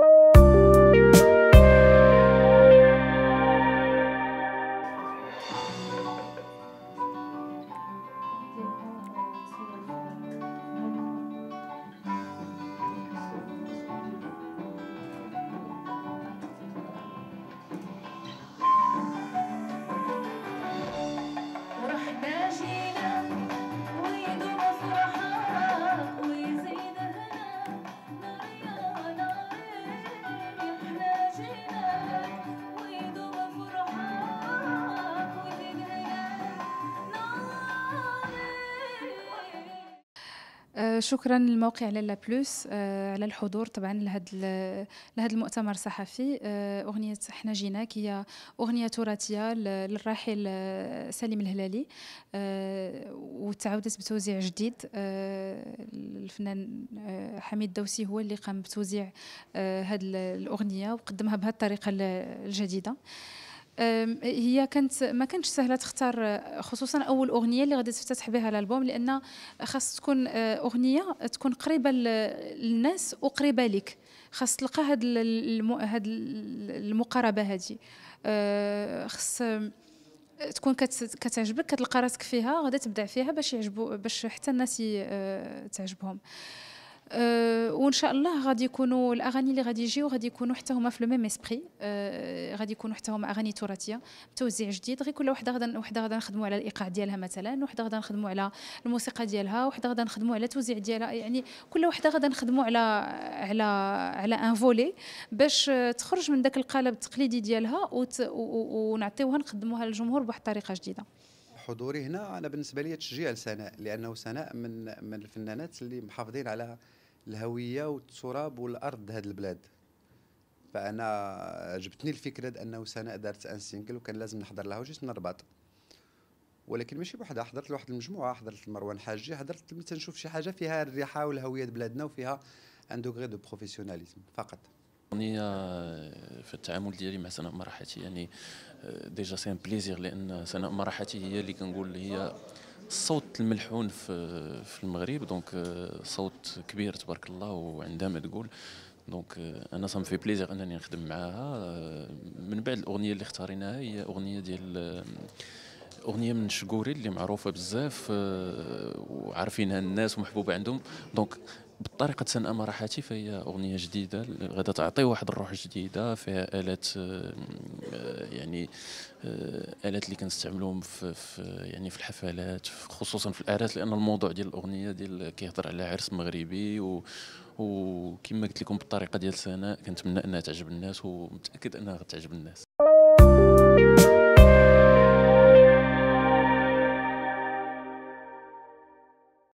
you شكرا للموقع لالا بلوس آه، على الحضور طبعا لهذا لهذا المؤتمر الصحفي. آه، أغنية إحنا جيناك هي أغنية تراثية للراحل آه، سليم الهلالي. آه، وتعاودت بتوزيع جديد. آه، الفنان آه، حميد دوسي هو اللي قام بتوزيع هذه الأغنية وقدمها بهذه الطريقة ال- الجديدة. هي كانت ما كانتش سهلة تختار آه، خصوصا أول أغنية اللي غادي تفتتح بها الألبوم لأن خاص تكون آه، أغنية تكون قريبة للناس وقريبة لك خاص تلقى هاد. هاد ال- المقاربة هذه خاص آم، تكون كت... كتعجبك كتلقى راسك فيها غادي تبدع فيها باش يعجبوا باش حتى الناس آه، تعجبهم وان شاء الله غادي يكونوا الأغاني اللي غادي يجيو غادي يكونوا حتى هما في لو ميم اسبري غادي يكونوا حتى هما أغاني تراثية بتوزيع جديد. غير كل وحده غدا وحده غدا نخدموا على الإيقاع ديالها مثلا وحده غدا نخدموا على الموسيقى ديالها وحده غدا نخدموا على التوزيع ديالها. يعني كل وحده غدا نخدموا على على على un volet باش تخرج من داك القالب التقليدي ديالها وت- ونعطيوها نقدموها للجمهور بواحد الطريقة جديدة. حضوري هنا أنا بالنسبة لي تشجيع لسناء لأنه سناء من من الفنانات اللي محافظين على الهوية والتراب والأرض هذه البلاد. فأنا عجبتني الفكرة أنه سناء دارت un single وكان لازم نحضر لها وجيت من الرباط ولكن ماشي بوحدها حضرت لواحد المجموعة حضرت لمروان حاجي حضرت ملي تنشوف شي حاجة فيها الريحة والهوية بلادنا وفيها un degré de professionnalisme فقط. اغنيه في التعامل ديالي مع سناء مرحتي يعني déjà c'est un plaisir لأن سناء مرحتي هي اللي كنقول هي الصوت الملحون في في المغرب donc آه، صوت كبير تبارك الله وعندها ما تقول donc آه، أنا ça me fait plaisir أنني نخدم معاها. آه، من بعد الأغنية اللي اختاريناها هي أغنية ديال أغنية من شكوري اللي معروفة بزاف وعارفينها الناس ومحبوبة عندهم. دونك بطريقة سنة مرحتي فهي أغنية جديدة غادا تعطي واحد الروح جديدة فيها آلات آه، يعني آه، آلات اللي كنستعملوهم في, في يعني في الحفلات خصوصا في الآلات لأن الموضوع ديال الأغنية ديال كيهضر على عرس مغربي و وكما قلت لكم بالطريقة ديال سناء كنتمنى أنها تعجب الناس ومتأكد أنها غتعجب الناس.